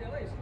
LA is